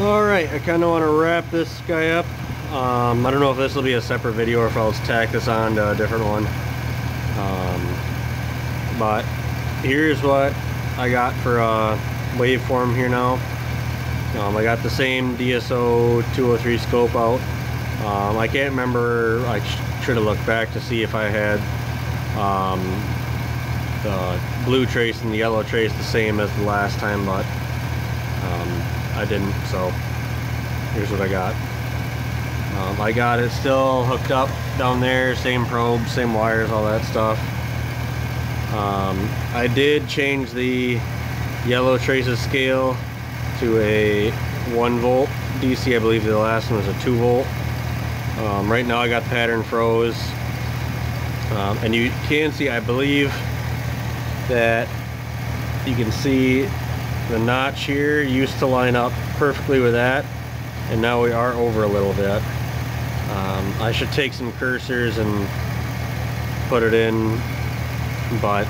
Alright, I kind of want to wrap this guy up. Um, I don't know if this will be a separate video or if I'll tack this on to a different one. Um, but here's what I got for a waveform here now. Um, I got the same DSO 203 scope out. Um, I can't remember, I should have looked back to see if I had um, the blue trace and the yellow trace the same as the last time, but um, I didn't, so here's what I got. Um, I got it still hooked up down there, same probe, same wires, all that stuff. Um, I did change the yellow traces scale to a 1 volt DC. I believe the last one was a 2 volt. Um, right now I got the pattern froze. Um, and you can see, I believe, that you can see the notch here used to line up perfectly with that and now we are over a little bit. Um, I should take some cursors and put it in but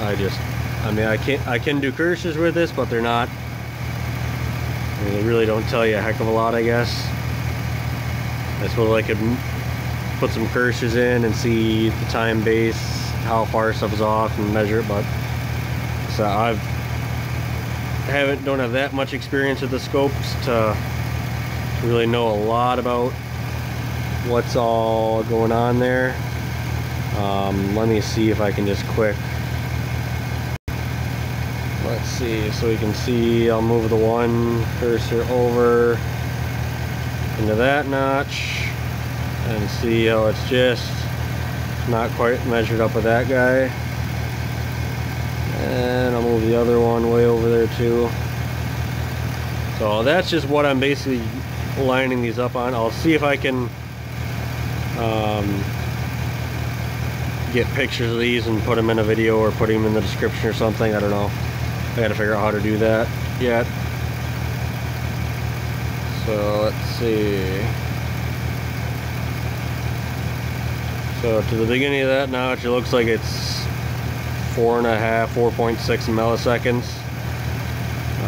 I just I mean I can't I can do cursors with this but they're not I mean, they really don't tell you a heck of a lot I guess. I suppose I could put some cursors in and see the time base how far stuff is off and measure it but so I've haven't don't have that much experience with the scopes to really know a lot about what's all going on there. Um, let me see if I can just quick let's see so we can see I'll move the one cursor over into that notch and see how it's just not quite measured up with that guy. And The other one way over there too. So that's just what I'm basically lining these up on. I'll see if I can um, get pictures of these and put them in a video or put them in the description or something. I don't know. I gotta figure out how to do that yet. So let's see. So to the beginning of that notch, it looks like it's four and a half, 4.6 milliseconds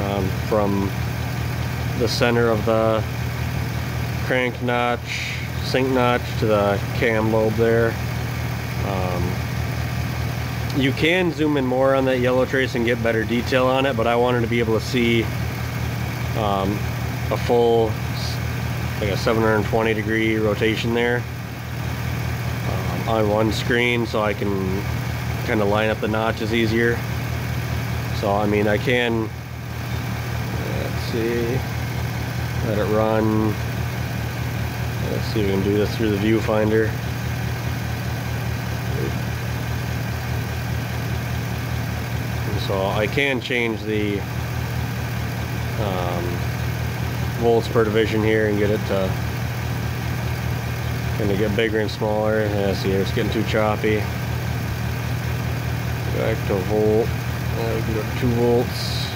um, from the center of the crank notch, sync notch to the cam lobe there. Um, you can zoom in more on that yellow trace and get better detail on it, but I wanted to be able to see um, a full, like a 720 degree rotation there um, on one screen so I can kind of line up the notches easier. So, I mean, I can, let's see, let it run. Let's see if we can do this through the viewfinder. so I can change the um, volts per division here and get it to kind of get bigger and smaller. Yeah, see, it's getting too choppy back to volt we can go to 2 volts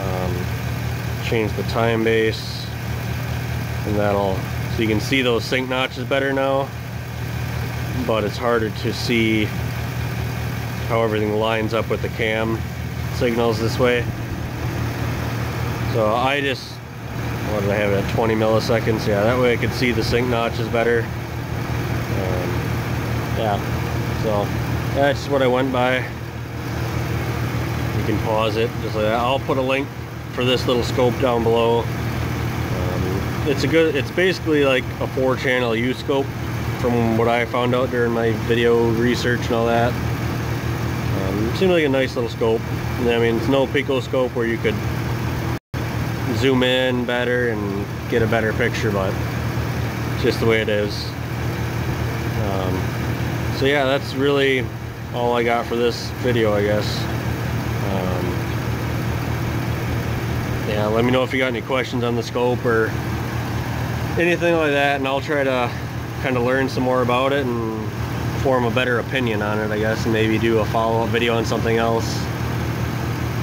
um, change the time base and that'll so you can see those sync notches better now but it's harder to see how everything lines up with the cam signals this way. So I just what did I have it at 20 milliseconds? Yeah that way I could see the sync notches better. Um, yeah so that's what I went by. You can pause it just like that. I'll put a link for this little scope down below. Um, it's a good, it's basically like a four channel U scope from what I found out during my video research and all that. Um, seemed like a nice little scope. I mean, it's no Pico scope where you could zoom in better and get a better picture, but just the way it is. Um, so yeah, that's really all I got for this video, I guess. Um, yeah, let me know if you got any questions on the scope or anything like that, and I'll try to kind of learn some more about it and form a better opinion on it, I guess, and maybe do a follow-up video on something else.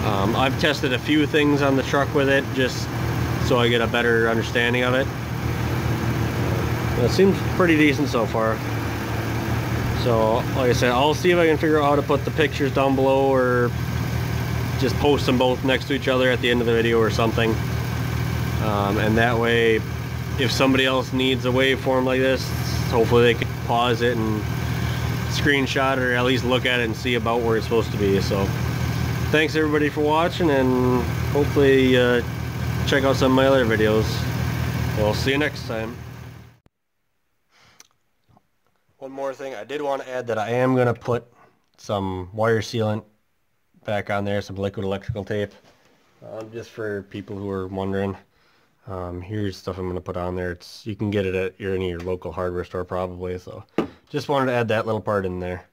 Um, I've tested a few things on the truck with it, just so I get a better understanding of it. It seems pretty decent so far. So, like I said, I'll see if I can figure out how to put the pictures down below or just post them both next to each other at the end of the video or something. Um, and that way, if somebody else needs a waveform like this, hopefully they can pause it and screenshot or at least look at it and see about where it's supposed to be. So thanks everybody for watching and hopefully uh, check out some of my other videos. We'll see you next time. One more thing, I did want to add that I am going to put some wire sealant back on there, some liquid electrical tape, um, just for people who are wondering. Um, here's stuff I'm going to put on there. It's You can get it at your, any your local hardware store probably, so just wanted to add that little part in there.